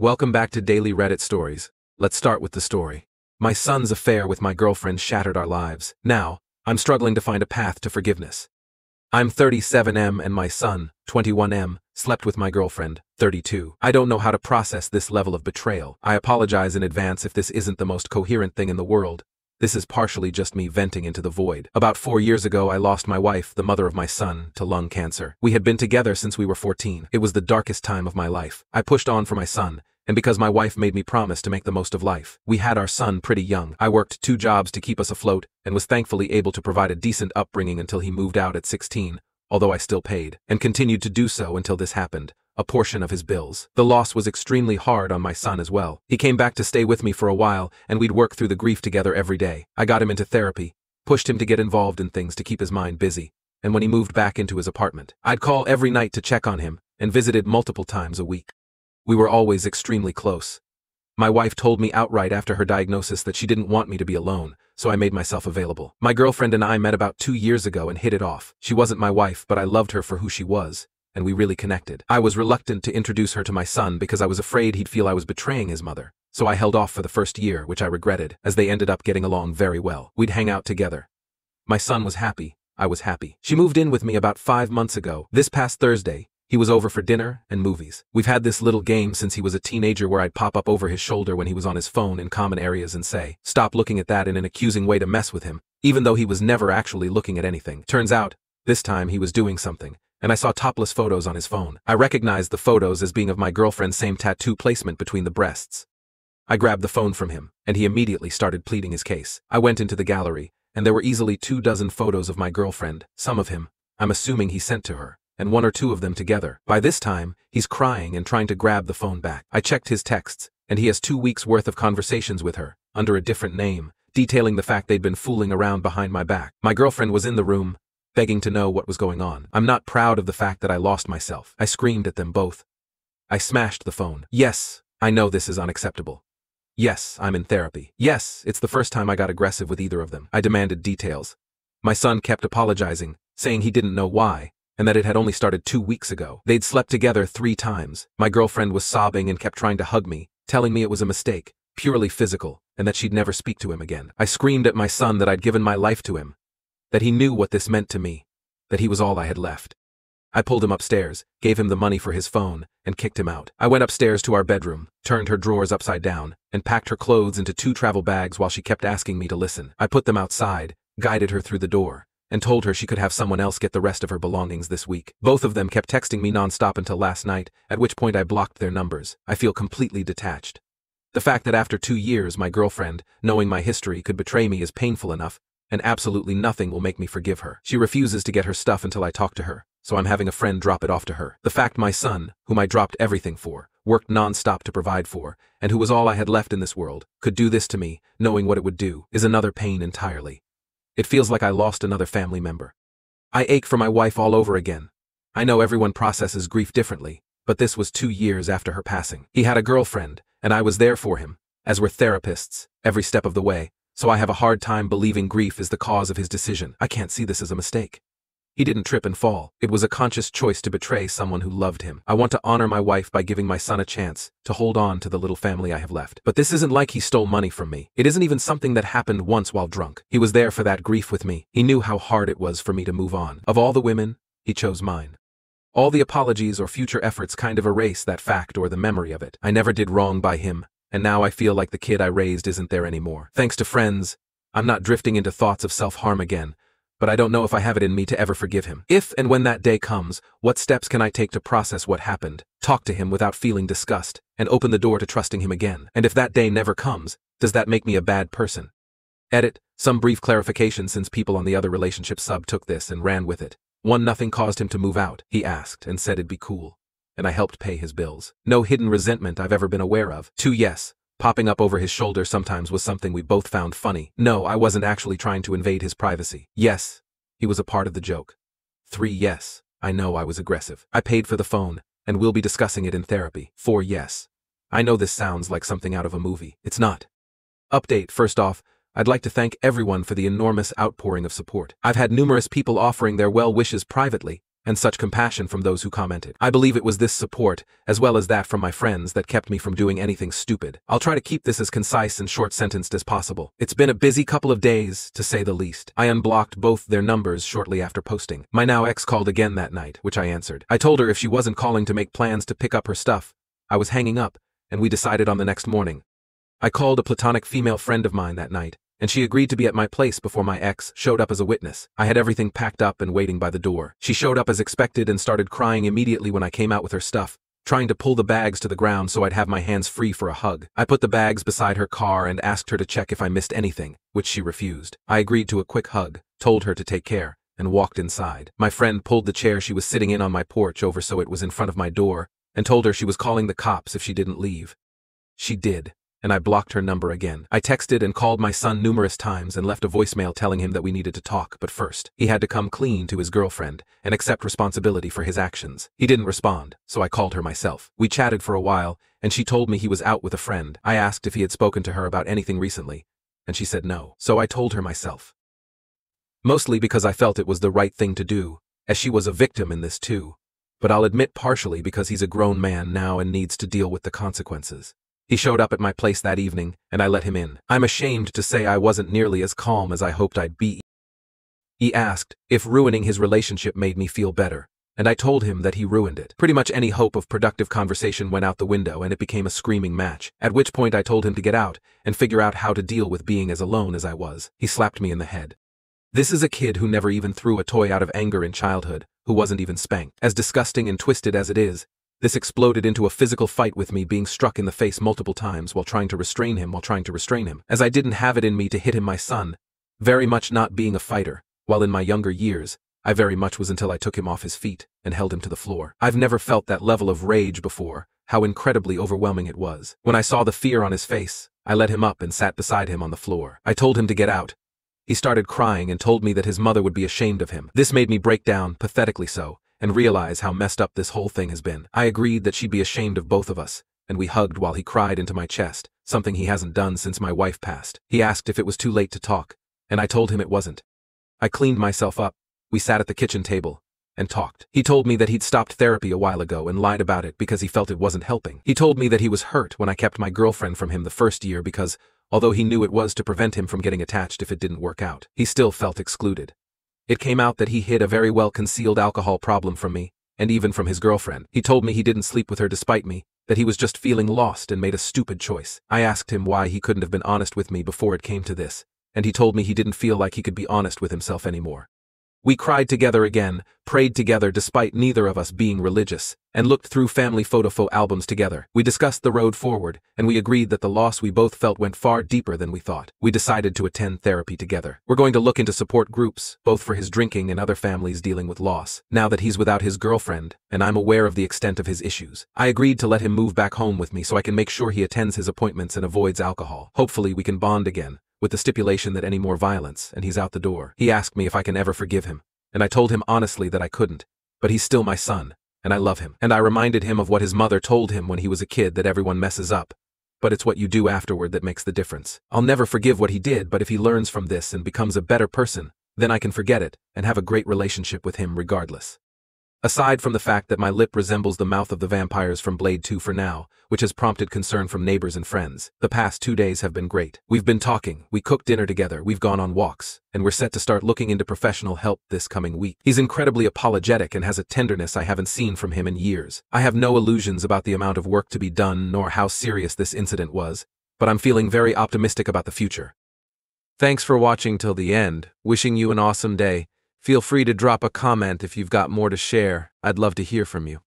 Welcome back to Daily Reddit Stories. Let's start with the story. My son's affair with my girlfriend shattered our lives. Now, I'm struggling to find a path to forgiveness. I'm 37M and my son, 21M, slept with my girlfriend, 32. I don't know how to process this level of betrayal. I apologize in advance if this isn't the most coherent thing in the world. This is partially just me venting into the void. About four years ago, I lost my wife, the mother of my son, to lung cancer. We had been together since we were 14. It was the darkest time of my life. I pushed on for my son, and because my wife made me promise to make the most of life. We had our son pretty young. I worked two jobs to keep us afloat and was thankfully able to provide a decent upbringing until he moved out at 16, although I still paid, and continued to do so until this happened a portion of his bills. The loss was extremely hard on my son as well. He came back to stay with me for a while, and we'd work through the grief together every day. I got him into therapy, pushed him to get involved in things to keep his mind busy, and when he moved back into his apartment, I'd call every night to check on him, and visited multiple times a week. We were always extremely close. My wife told me outright after her diagnosis that she didn't want me to be alone, so I made myself available. My girlfriend and I met about two years ago and hit it off. She wasn't my wife, but I loved her for who she was, and we really connected. I was reluctant to introduce her to my son because I was afraid he'd feel I was betraying his mother, so I held off for the first year, which I regretted, as they ended up getting along very well. We'd hang out together. My son was happy. I was happy. She moved in with me about five months ago. This past Thursday, he was over for dinner and movies. We've had this little game since he was a teenager where I'd pop up over his shoulder when he was on his phone in common areas and say, stop looking at that in an accusing way to mess with him, even though he was never actually looking at anything. Turns out, this time he was doing something, and I saw topless photos on his phone. I recognized the photos as being of my girlfriend's same tattoo placement between the breasts. I grabbed the phone from him, and he immediately started pleading his case. I went into the gallery, and there were easily two dozen photos of my girlfriend, some of him, I'm assuming he sent to her, and one or two of them together. By this time, he's crying and trying to grab the phone back. I checked his texts, and he has two weeks worth of conversations with her, under a different name, detailing the fact they'd been fooling around behind my back. My girlfriend was in the room, begging to know what was going on. I'm not proud of the fact that I lost myself. I screamed at them both. I smashed the phone. Yes, I know this is unacceptable. Yes, I'm in therapy. Yes, it's the first time I got aggressive with either of them. I demanded details. My son kept apologizing, saying he didn't know why, and that it had only started two weeks ago. They'd slept together three times. My girlfriend was sobbing and kept trying to hug me, telling me it was a mistake, purely physical, and that she'd never speak to him again. I screamed at my son that I'd given my life to him, that he knew what this meant to me, that he was all I had left. I pulled him upstairs, gave him the money for his phone, and kicked him out. I went upstairs to our bedroom, turned her drawers upside down, and packed her clothes into two travel bags while she kept asking me to listen. I put them outside, guided her through the door, and told her she could have someone else get the rest of her belongings this week. Both of them kept texting me nonstop until last night, at which point I blocked their numbers. I feel completely detached. The fact that after two years my girlfriend, knowing my history, could betray me is painful enough, and absolutely nothing will make me forgive her. She refuses to get her stuff until I talk to her, so I'm having a friend drop it off to her. The fact my son, whom I dropped everything for, worked non-stop to provide for, and who was all I had left in this world, could do this to me, knowing what it would do, is another pain entirely. It feels like I lost another family member. I ache for my wife all over again. I know everyone processes grief differently, but this was two years after her passing. He had a girlfriend, and I was there for him, as were therapists, every step of the way, so I have a hard time believing grief is the cause of his decision. I can't see this as a mistake. He didn't trip and fall. It was a conscious choice to betray someone who loved him. I want to honor my wife by giving my son a chance to hold on to the little family I have left. But this isn't like he stole money from me. It isn't even something that happened once while drunk. He was there for that grief with me. He knew how hard it was for me to move on. Of all the women, he chose mine. All the apologies or future efforts kind of erase that fact or the memory of it. I never did wrong by him, and now I feel like the kid I raised isn't there anymore. Thanks to friends, I'm not drifting into thoughts of self-harm again, but I don't know if I have it in me to ever forgive him. If and when that day comes, what steps can I take to process what happened, talk to him without feeling disgust, and open the door to trusting him again? And if that day never comes, does that make me a bad person? Edit, some brief clarification since people on the other relationship sub took this and ran with it. One nothing caused him to move out, he asked, and said it'd be cool and I helped pay his bills. No hidden resentment I've ever been aware of. Two yes, popping up over his shoulder sometimes was something we both found funny. No, I wasn't actually trying to invade his privacy. Yes, he was a part of the joke. Three yes, I know I was aggressive. I paid for the phone, and we'll be discussing it in therapy. Four yes. I know this sounds like something out of a movie. It's not. Update, first off, I'd like to thank everyone for the enormous outpouring of support. I've had numerous people offering their well wishes privately, and such compassion from those who commented. I believe it was this support, as well as that from my friends, that kept me from doing anything stupid. I'll try to keep this as concise and short-sentenced as possible. It's been a busy couple of days, to say the least. I unblocked both their numbers shortly after posting. My now ex called again that night, which I answered. I told her if she wasn't calling to make plans to pick up her stuff, I was hanging up, and we decided on the next morning. I called a platonic female friend of mine that night, and she agreed to be at my place before my ex showed up as a witness. I had everything packed up and waiting by the door. She showed up as expected and started crying immediately when I came out with her stuff, trying to pull the bags to the ground so I'd have my hands free for a hug. I put the bags beside her car and asked her to check if I missed anything, which she refused. I agreed to a quick hug, told her to take care, and walked inside. My friend pulled the chair she was sitting in on my porch over so it was in front of my door, and told her she was calling the cops if she didn't leave. She did and I blocked her number again. I texted and called my son numerous times and left a voicemail telling him that we needed to talk, but first, he had to come clean to his girlfriend and accept responsibility for his actions. He didn't respond, so I called her myself. We chatted for a while, and she told me he was out with a friend. I asked if he had spoken to her about anything recently, and she said no, so I told her myself. Mostly because I felt it was the right thing to do, as she was a victim in this too. But I'll admit partially because he's a grown man now and needs to deal with the consequences. He showed up at my place that evening, and I let him in. I'm ashamed to say I wasn't nearly as calm as I hoped I'd be. He asked if ruining his relationship made me feel better, and I told him that he ruined it. Pretty much any hope of productive conversation went out the window and it became a screaming match, at which point I told him to get out and figure out how to deal with being as alone as I was. He slapped me in the head. This is a kid who never even threw a toy out of anger in childhood, who wasn't even spanked. As disgusting and twisted as it is, this exploded into a physical fight with me being struck in the face multiple times while trying to restrain him while trying to restrain him, as I didn't have it in me to hit him my son, very much not being a fighter, while in my younger years, I very much was until I took him off his feet and held him to the floor. I've never felt that level of rage before, how incredibly overwhelming it was. When I saw the fear on his face, I led him up and sat beside him on the floor. I told him to get out. He started crying and told me that his mother would be ashamed of him. This made me break down, pathetically so, and realize how messed up this whole thing has been. I agreed that she'd be ashamed of both of us, and we hugged while he cried into my chest, something he hasn't done since my wife passed. He asked if it was too late to talk, and I told him it wasn't. I cleaned myself up, we sat at the kitchen table, and talked. He told me that he'd stopped therapy a while ago and lied about it because he felt it wasn't helping. He told me that he was hurt when I kept my girlfriend from him the first year because, although he knew it was to prevent him from getting attached if it didn't work out, he still felt excluded. It came out that he hid a very well-concealed alcohol problem from me, and even from his girlfriend. He told me he didn't sleep with her despite me, that he was just feeling lost and made a stupid choice. I asked him why he couldn't have been honest with me before it came to this, and he told me he didn't feel like he could be honest with himself anymore. We cried together again, prayed together despite neither of us being religious, and looked through family photo albums together. We discussed the road forward, and we agreed that the loss we both felt went far deeper than we thought. We decided to attend therapy together. We're going to look into support groups, both for his drinking and other families dealing with loss, now that he's without his girlfriend, and I'm aware of the extent of his issues. I agreed to let him move back home with me so I can make sure he attends his appointments and avoids alcohol. Hopefully we can bond again, with the stipulation that any more violence, and he's out the door. He asked me if I can ever forgive him, and I told him honestly that I couldn't, but he's still my son, and I love him. And I reminded him of what his mother told him when he was a kid that everyone messes up, but it's what you do afterward that makes the difference. I'll never forgive what he did, but if he learns from this and becomes a better person, then I can forget it and have a great relationship with him regardless. Aside from the fact that my lip resembles the mouth of the vampires from Blade 2 for now, which has prompted concern from neighbors and friends, the past two days have been great. We've been talking, we cooked dinner together, we've gone on walks, and we're set to start looking into professional help this coming week. He's incredibly apologetic and has a tenderness I haven't seen from him in years. I have no illusions about the amount of work to be done nor how serious this incident was, but I'm feeling very optimistic about the future. Thanks for watching till the end, wishing you an awesome day. Feel free to drop a comment if you've got more to share. I'd love to hear from you.